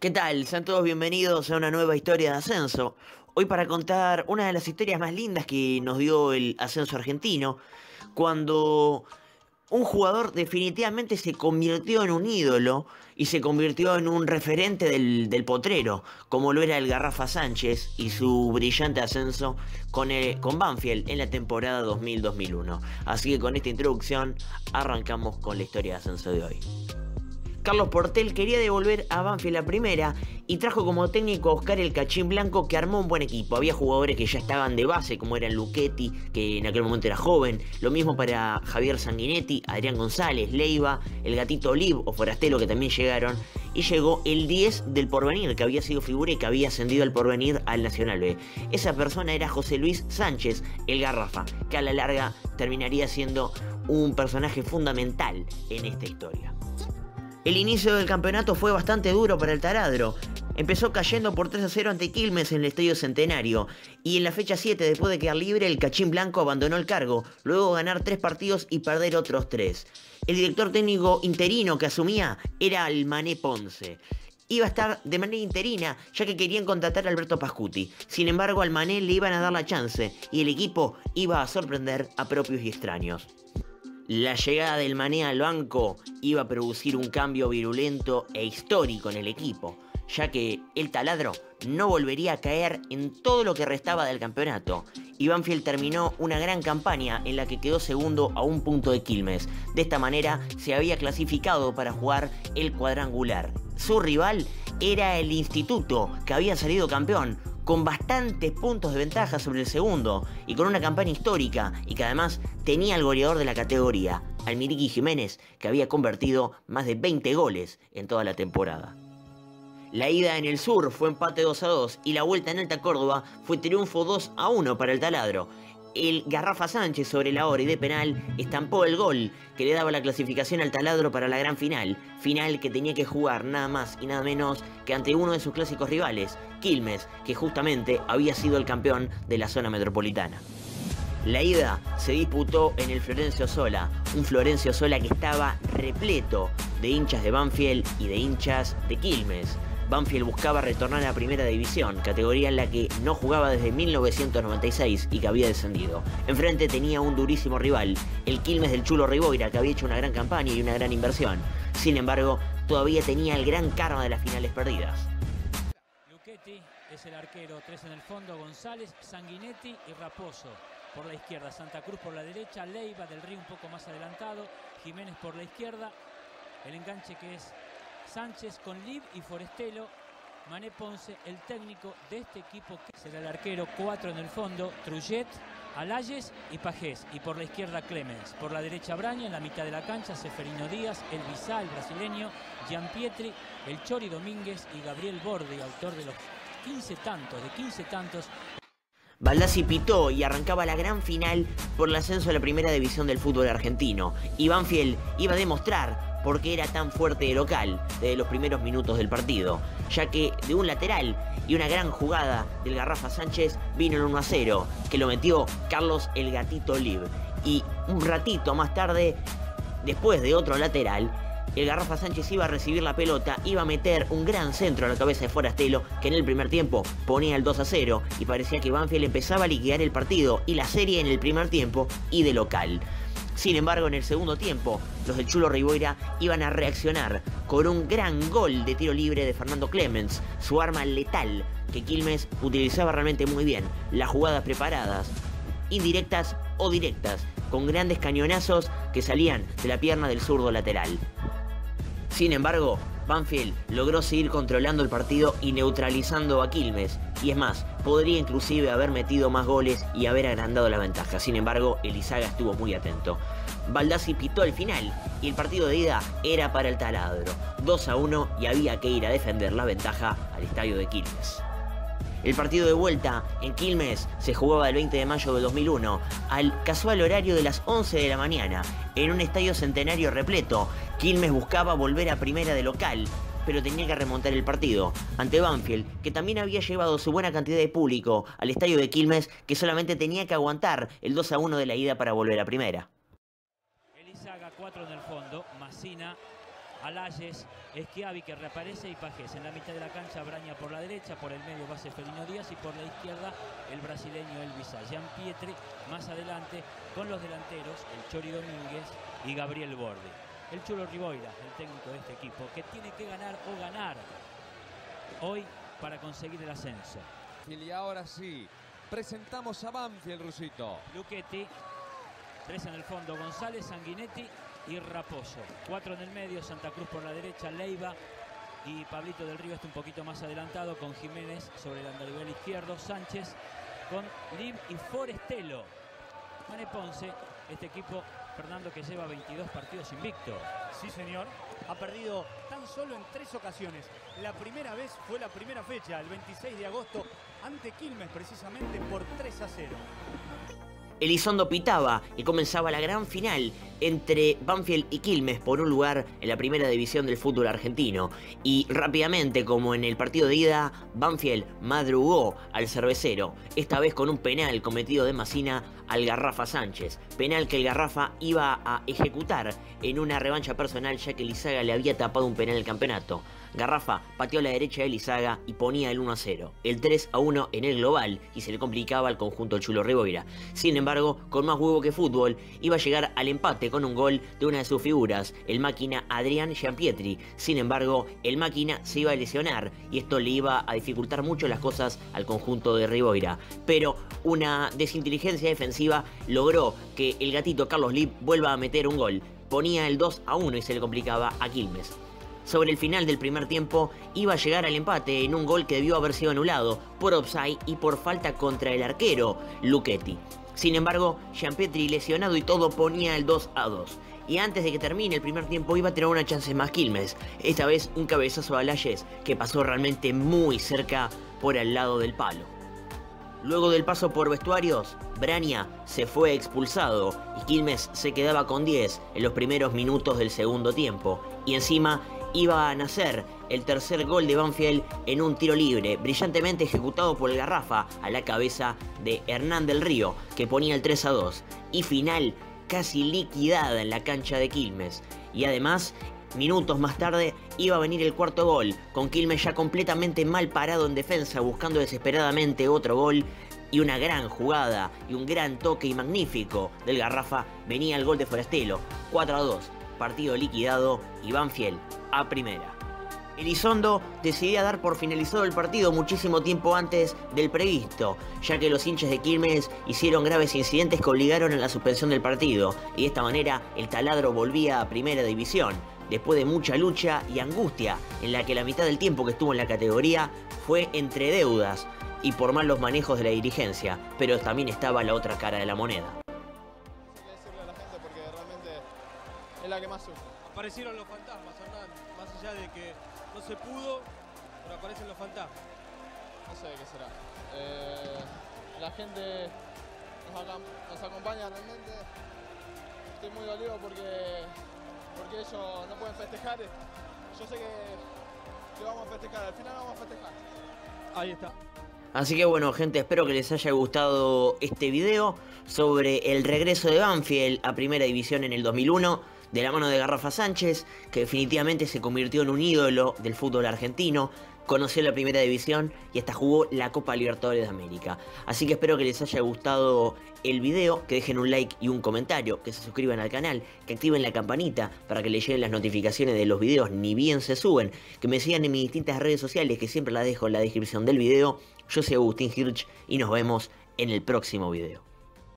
¿Qué tal? Sean todos bienvenidos a una nueva historia de ascenso. Hoy para contar una de las historias más lindas que nos dio el ascenso argentino, cuando un jugador definitivamente se convirtió en un ídolo y se convirtió en un referente del, potrero, como lo era el Garrafa Sánchez y su brillante ascenso con, con Banfield en la temporada 2000-2001. Así que con esta introducción arrancamos con la historia de ascenso de hoy. Carlos Portel quería devolver a Banfield la primera y trajo como técnico a Oscar el Cachín Blanco que armó un buen equipo. Había jugadores que ya estaban de base, como eran Luchetti, que en aquel momento era joven. Lo mismo para Javier Sanguinetti, Adrián González, Leiva, el gatito Oliv o Forastelo que también llegaron. Y llegó el 10 del Porvenir, que había sido figura y que había ascendido al Porvenir al Nacional B. Esa persona era José Luis Sánchez, el Garrafa, que a la larga terminaría siendo un personaje fundamental en esta historia. El inicio del campeonato fue bastante duro para el taladro. Empezó cayendo por 3 a 0 ante Quilmes en el Estadio Centenario. Y en la fecha 7, después de quedar libre, el Cachín Blanco abandonó el cargo, luego ganar 3 partidos y perder otros 3. El director técnico interino que asumía era el Mané Ponce iba a estar de manera interina, ya que querían contratar a Alberto Pascuti. Sin embargo, al Mané le iban a dar la chance y el equipo iba a sorprender a propios y extraños. La llegada del Mané al banco iba a producir un cambio virulento e histórico en el equipo, ya que el taladro no volvería a caer en todo lo que restaba del campeonato. Y Banfield terminó una gran campaña en la que quedó segundo a un punto de Quilmes. De esta manera se había clasificado para jugar el cuadrangular. Su rival era el Instituto, que había salido campeón, con bastantes puntos de ventaja sobre el segundo y con una campaña histórica y que además tenía al goleador de la categoría, Almiriki Jiménez, que había convertido más de 20 goles en toda la temporada. La ida en el sur fue empate 2 a 2 y la vuelta en Alta Córdoba fue triunfo 2 a 1 para el taladro el Garrafa Sánchez sobre la hora y de penal estampó el gol que le daba la clasificación al taladro para la gran final, final que tenía que jugar nada más y nada menos que ante uno de sus clásicos rivales, Quilmes, que justamente había sido el campeón de la zona metropolitana. La ida se disputó en el Florencio Sola, un Florencio Sola que estaba repleto de hinchas de Banfield y de hinchas de Quilmes. Banfield buscaba retornar a la primera división, categoría en la que no jugaba desde 1996 y que había descendido. Enfrente tenía un durísimo rival, el Quilmes del Chulo Riboira, que había hecho una gran campaña y una gran inversión. Sin embargo, todavía tenía el gran karma de las finales perdidas. Luchetti es el arquero, tres en el fondo, González, Sanguinetti y Raposo. Por la izquierda, Santa Cruz por la derecha, Leiva del Río un poco más adelantado, Jiménez por la izquierda, el enganche que es Sánchez con Liv y Forestelo. Mané Ponce, el técnico de este equipo, que será el arquero, cuatro en el fondo, Trujet, Alayes y Pajés. Y por la izquierda Clemens. Por la derecha Braña, en la mitad de la cancha, Seferino Díaz, el Bizá, el brasileño, Gian Pietri, el Chori Domínguez y Gabriel Bordi, autor de los 15 tantos, de 15 tantos Baldassi pitó y arrancaba la gran final por el ascenso a la primera división del fútbol argentino. Y Banfield iba a demostrar por qué era tan fuerte de local desde los primeros minutos del partido, ya que de un lateral y una gran jugada del Garrafa Sánchez vino el 1 a 0, que lo metió Carlos el Gatito Oliv. Y un ratito más tarde, después de otro lateral, el Garrafa Sánchez iba a recibir la pelota, iba a meter un gran centro a la cabeza de Forastelo, que en el primer tiempo ponía el 2 a 0 y parecía que Banfield empezaba a liquidar el partido y la serie en el primer tiempo y de local. Sin embargo, en el segundo tiempo, los del Chulo Riboira iban a reaccionar con un gran gol de tiro libre de Fernando Clemens, su arma letal, que Quilmes utilizaba realmente muy bien. Las jugadas preparadas, indirectas o directas, con grandes cañonazos que salían de la pierna del zurdo lateral. Sin embargo, Banfield logró seguir controlando el partido y neutralizando a Quilmes. Y es más, podría inclusive haber metido más goles y haber agrandado la ventaja. Sin embargo, Elizaga estuvo muy atento. Baldassi pitó el final y el partido de ida era para el taladro. 2 a 1 y había que ir a defender la ventaja al estadio de Quilmes. El partido de vuelta en Quilmes se jugaba el 20 de mayo de 2001 al casual horario de las 11 de la mañana en un estadio centenario repleto. Quilmes buscaba volver a primera de local, pero tenía que remontar el partido ante Banfield, que también había llevado su buena cantidad de público al estadio de Quilmes, que solamente tenía que aguantar el 2 a 1 de la ida para volver a primera. Elizaga 4 en el fondo, Massina, Alayes, Schiavi que reaparece y Pajés. En la mitad de la cancha, Braña por la derecha, por el medio base Felino Díaz y por la izquierda el brasileño Elvisa. Jean Pietri más adelante con los delanteros, el Chori Domínguez y Gabriel Borde. El Chulo Riboira, el técnico de este equipo, que tiene que ganar o ganar hoy para conseguir el ascenso. Y ahora sí, presentamos a Banfield, Rusito. Luchetti, tres en el fondo, González, Sanguinetti y Raposo. Cuatro en el medio, Santa Cruz por la derecha, Leiva y Pablito del Río está un poquito más adelantado con Jiménez sobre el andarivel izquierdo, Sánchez con Lib y Forestelo. Mane Ponce, este equipo, Fernando, que lleva 22 partidos invicto. Sí, señor. Ha perdido tan solo en tres ocasiones. La primera vez fue la primera fecha, el 26 de agosto, ante Quilmes, precisamente por 3 a 0. Elizondo pitaba y comenzaba la gran final entre Banfield y Quilmes por un lugar en la primera división del fútbol argentino. Y rápidamente, como en el partido de ida, Banfield madrugó al cervecero, esta vez con un penal cometido de Massina al Garrafa Sánchez. Penal que el Garrafa iba a ejecutar en una revancha personal ya que Lizaga le había tapado un penal en el campeonato. Garrafa pateó a la derecha de Lizaga y ponía el 1 a 0, el 3 a 1 en el global y se le complicaba al conjunto Chulo Riboira. Sin embargo, con más huevo que fútbol, iba a llegar al empate con un gol de una de sus figuras, el máquina Adrián Giampietri. Sin embargo, el máquina se iba a lesionar y esto le iba a dificultar mucho las cosas al conjunto de Riboira. Pero una desinteligencia defensiva logró que el gatito Carlos Lip vuelva a meter un gol. Ponía el 2 a 1 y se le complicaba a Quilmes sobre el final del primer tiempo iba a llegar al empate en un gol que debió haber sido anulado por offside y por falta contra el arquero Luchetti. Sin embargo, Gianpetri lesionado y todo ponía el 2 a 2. Y antes de que termine el primer tiempo iba a tener una chance más Quilmes. Esta vez un cabezazo a Layes que pasó realmente muy cerca por al lado del palo. Luego del paso por vestuarios, Brania se fue expulsado y Quilmes se quedaba con 10 en los primeros minutos del segundo tiempo. Y encima iba a nacer el tercer gol de Banfield en un tiro libre, brillantemente ejecutado por el Garrafa a la cabeza de Hernán del Río, que ponía el 3 a 2. Y final casi liquidada en la cancha de Quilmes. Y además, minutos más tarde, iba a venir el cuarto gol, con Quilmes ya completamente mal parado en defensa, buscando desesperadamente otro gol. Y una gran jugada y un gran toque y magnífico del Garrafa venía el gol de Forastelo, 4 a 2 partido liquidado y Banfield a primera. Elizondo decidía dar por finalizado el partido muchísimo tiempo antes del previsto, ya que los hinchas de Quilmes hicieron graves incidentes que obligaron a la suspensión del partido, y de esta manera el taladro volvía a primera división, después de mucha lucha y angustia, en la que la mitad del tiempo que estuvo en la categoría fue entre deudas y por malos manejos de la dirigencia, pero también estaba la otra cara de la moneda. Aparecieron los fantasmas, Hernán, más allá de que no se pudo, pero aparecen los fantasmas. No sé qué será. Eh, la gente nos, acompaña realmente. Estoy muy dolido porque, porque ellos no pueden festejar. Yo sé que, que vamos a festejar, al final vamos a festejar. Ahí está. Así que bueno gente, espero que les haya gustado este video sobre el regreso de Banfield a Primera División en el 2001 de la mano de Garrafa Sánchez, que definitivamente se convirtió en un ídolo del fútbol argentino, conoció la primera división y hasta jugó la Copa Libertadores de América. Así que espero que les haya gustado el video, que dejen un like y un comentario, que se suscriban al canal, que activen la campanita para que les lleguen las notificaciones de los videos ni bien se suben, que me sigan en mis distintas redes sociales que siempre las dejo en la descripción del video. Yo soy Agustín Hirsch y nos vemos en el próximo video.